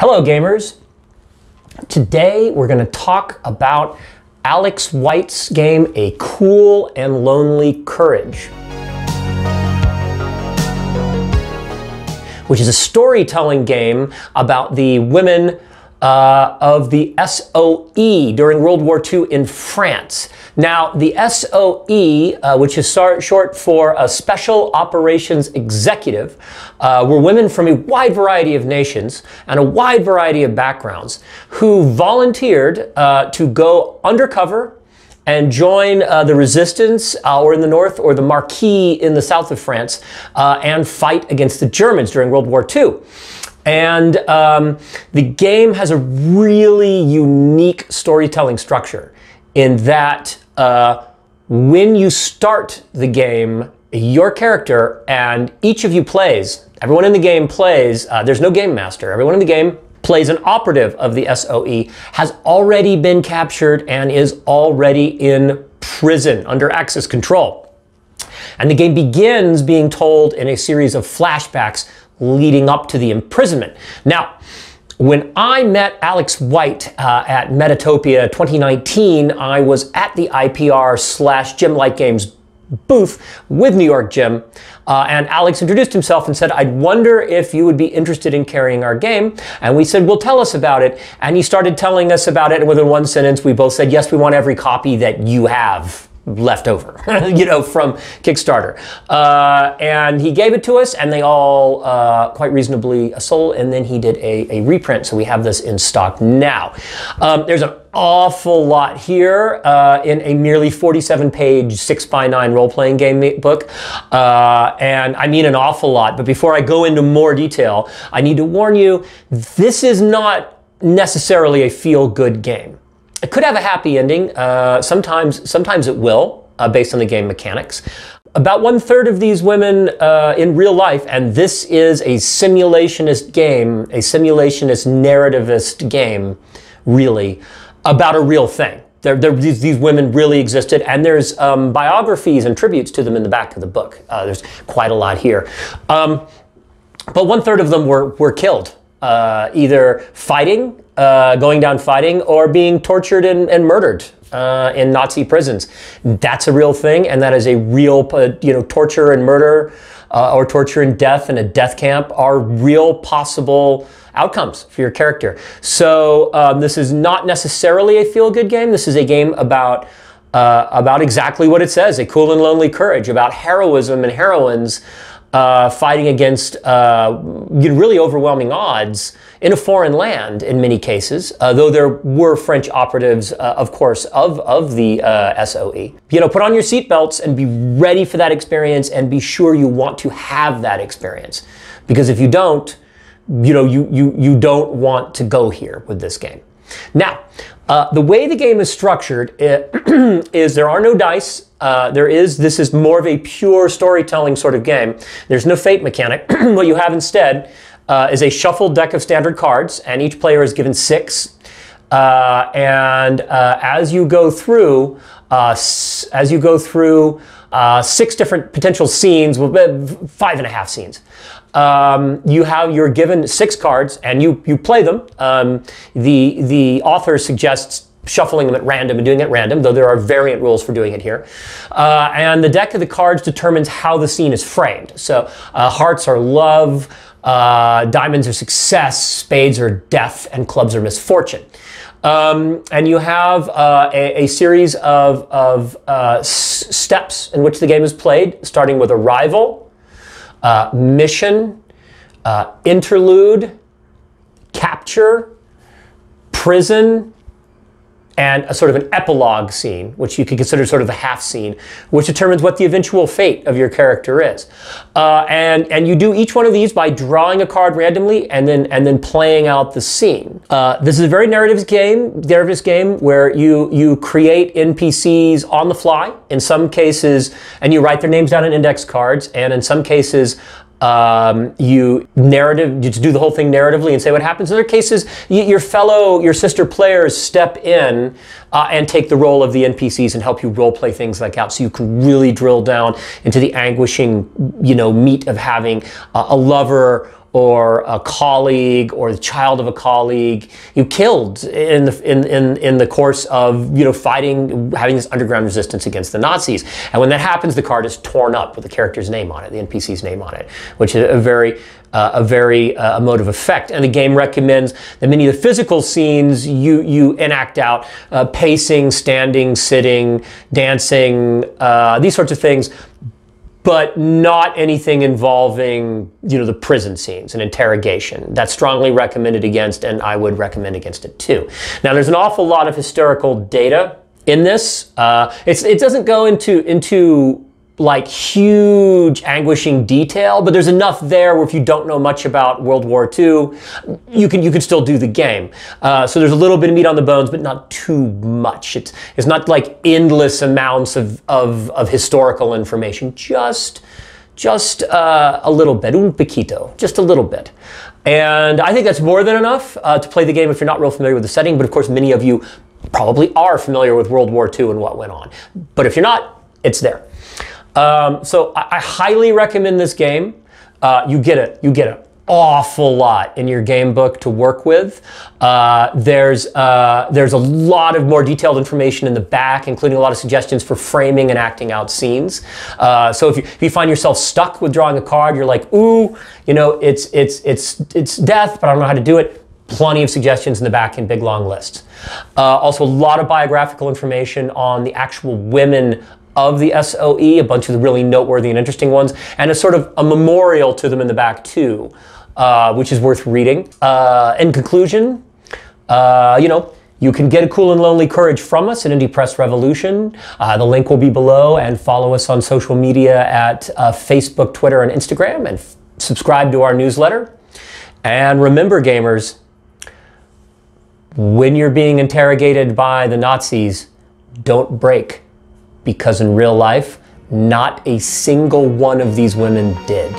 Hello, gamers. Today we're going to talk about Alex White's game, A Cool and Lonely Courage, which is a storytelling game about the women uh, of the SOE during World War II in France. Now, the SOE, uh, which is short for a Special Operations Executive, uh, were women from a wide variety of nations and a wide variety of backgrounds who volunteered uh, to go undercover and join uh, the resistance uh, or in the north or the Maquis in the south of France uh, and fight against the Germans during World War II. And um, the game has a really unique storytelling structure in that uh, when you start the game, your character and each of you plays, everyone in the game plays, uh, there's no game master, everyone in the game plays an operative of the SOE, has already been captured and is already in prison under Axis control. And the game begins being told in a series of flashbacks leading up to the imprisonment. Now, when I met Alex White uh, at Metatopia 2019, I was at the IPR slash Jim Light Games booth with New York Jim, uh, and Alex introduced himself and said, I'd wonder if you would be interested in carrying our game. And we said, well, tell us about it. And he started telling us about it, and within one sentence, we both said, yes, we want every copy that you have left over, you know, from Kickstarter. Uh, and he gave it to us, and they all uh, quite reasonably sold. And then he did a, a, reprint, so we have this in stock now. Um, there's an awful lot here uh, in a merely 47 page 6 by 9 role playing game book. Uh, and I mean an awful lot. But before I go into more detail, I need to warn you this is not necessarily a feel good game. It could have a happy ending. Uh, sometimes, sometimes it will, uh, based on the game mechanics. About one third of these women uh, in real life, and this is a simulationist game, a simulationist narrativist game, really, about a real thing. These, these, women really existed, and there's um, biographies and tributes to them in the back of the book. Uh, there's quite a lot here. Um, but one third of them were, were killed, uh, either fighting uh, going down fighting or being tortured and, and murdered uh, in Nazi prisons. That's a real thing, and that is a real, uh, you know, torture and murder uh, or torture and death in a death camp are real possible outcomes for your character. So um, this is not necessarily a feel-good game. This is a game about uh, about exactly what it says: a cool and lonely courage, about heroism and heroines uh, fighting against uh, really overwhelming odds in a foreign land in many cases, uh, though there were French operatives, uh, of course, of, of the uh, SOE. You know, put on your seatbelts and be ready for that experience and be sure you want to have that experience. Because if you don't, you know, you, you, you don't want to go here with this game. Now, uh, the way the game is structured is there are no dice. Uh, there is, this is more of a pure storytelling sort of game. There's no fate mechanic. what you have instead uh, is a shuffled deck of standard cards, and each player is given six. Uh, and uh, as you go through, uh, as you go through six different potential scenes, well, five and a half scenes um, you have you're given six cards and you you play them. Um, the the author suggests shuffling them at random and doing it at random, though there are variant rules for doing it here. Uh, and the deck of the cards determines how the scene is framed. So uh, hearts are love, uh, diamonds are success, spades are death, and clubs are misfortune. Um, and you have uh, a, a, series of, of uh, steps in which the game is played, starting with arrival, uh, mission, uh, interlude, capture, prison, and a sort of an epilogue scene, which you could consider sort of the half scene, which determines what the eventual fate of your character is. Uh, and and you do each one of these by drawing a card randomly and then and then playing out the scene. Uh, this is a very narrative game, narrative game where you you create NPCs on the fly. In some cases, and you write their names down in index cards, and in some cases, um, you narrative you do the whole thing narratively and say what happens. In other cases, you, your fellow, your sister players step in uh, and take the role of the NPCs and help you role play things like out, so you can really drill down into the anguishing, you know, meat of having uh, a lover or a colleague or the child of a colleague you killed in the in, in, in the course of you know fighting having this underground resistance against the Nazis. And when that happens the card is torn up with the character's name on it the NPC's name on it which is a very uh, a very uh, emotive effect. And the game recommends that many of the physical scenes you you enact out uh, pacing standing sitting dancing uh, these sorts of things but not anything involving you know the prison scenes and interrogation. That's strongly recommended against and i would recommend against it too. Now there's an awful lot of historical data in this. Uh, it doesn't go into into like huge anguishing detail, but there's enough there where if you don't know much about World War II, you can you can still do the game. Uh, so there's a little bit of meat on the bones, but not too much. It's it's not like endless amounts of of, of historical information. Just just uh, a little bit, un poquito, just a little bit. And I think that's more than enough uh, to play the game if you're not real familiar with the setting. But of course, many of you probably are familiar with World War II and what went on. But if you're not, it's there. Um, so I, I, highly recommend this game. Uh, you get it. You get an awful lot in your game book to work with. Uh, there's uh, there's a lot of more detailed information in the back, including a lot of suggestions for framing and acting out scenes. Uh, so if you, if you find yourself stuck with drawing a card, you're like, ooh, you know, it's it's it's it's death, but I don't know how to do it plenty of suggestions in the back in big long lists. Uh, also, a lot of biographical information on the actual women of the SOE, a bunch of the really noteworthy and interesting ones, and a sort of a memorial to them in the back too, uh, which is worth reading. Uh, in conclusion, uh, you know, you can get a cool and lonely courage from us at Indie Press Revolution. Uh, the link will be below, and follow us on social media at uh, Facebook, Twitter, and Instagram, and subscribe to our newsletter. And remember, gamers, when you're being interrogated by the Nazis, don't break because in real life, not a single one of these women did.